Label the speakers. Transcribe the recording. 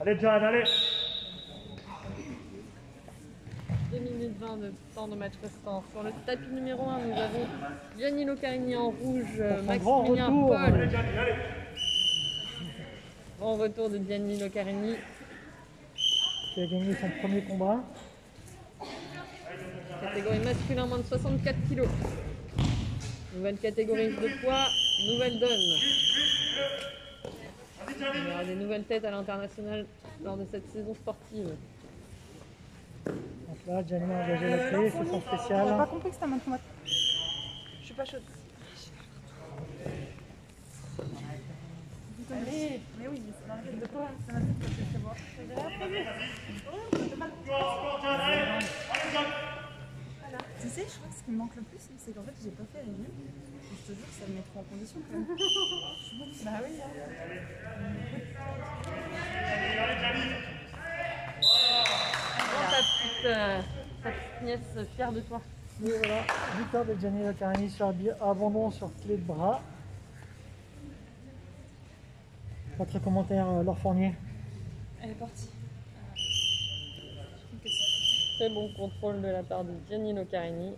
Speaker 1: Allez, John, allez
Speaker 2: 2 minutes 20 de temps de match restant. Sur le tapis numéro 1, nous avons Gianni Locarini en rouge, Maximilien
Speaker 1: retour.
Speaker 2: Paul.
Speaker 1: Gianni, allez
Speaker 2: Grand retour de Gianni Locarini.
Speaker 1: Qui a gagné son premier combat.
Speaker 2: Catégorie masculin, moins de 64 kg. Nouvelle catégorie de poids, nouvelle donne. Il y aura des nouvelles têtes à l'international lors de cette saison sportive.
Speaker 1: Donc là, Gianni a engagé la clé, c'est son
Speaker 3: On n'a pas
Speaker 1: spécial.
Speaker 3: compris que c'était un main de combat. Je suis pas chaude. Allez, mais oui, mais c'est dans tête de toi, c'est dans la tête que je sais voir. J'ai déjà prévu. Tu sais, je crois que ce qui me manque le plus, c'est qu'en fait, j'ai pas fait régime. Et je te jure que ça me met trop en condition quand même. bah oui. hein.
Speaker 2: Ta petite, euh, nièce fière de toi
Speaker 1: Et voilà, victoire de Gianni Locarini sur abandon sur clé de bras. Votre commentaire, euh, Laure Fournier
Speaker 3: Elle est partie.
Speaker 2: Très bon contrôle de la part de Gianni Locarini.